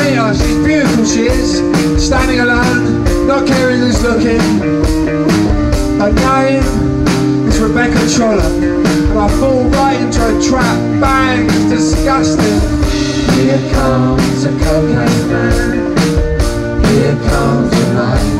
radar, she's beautiful, she is Standing alone, not caring who's looking. Her name is Rebecca Troller. And I fall right into a trap, bang, it's disgusting. Here comes a cocaine man. Here comes a night